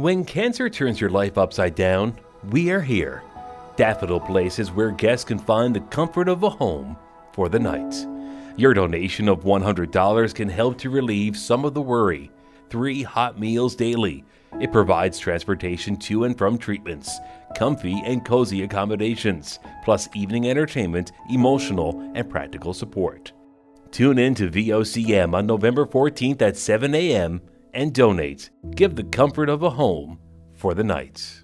When cancer turns your life upside down, we are here. Daffodil Place is where guests can find the comfort of a home for the night. Your donation of $100 can help to relieve some of the worry. Three hot meals daily. It provides transportation to and from treatments, comfy and cozy accommodations, plus evening entertainment, emotional, and practical support. Tune in to VOCM on November 14th at 7 a.m. and donate. Give the comfort of a home for the night.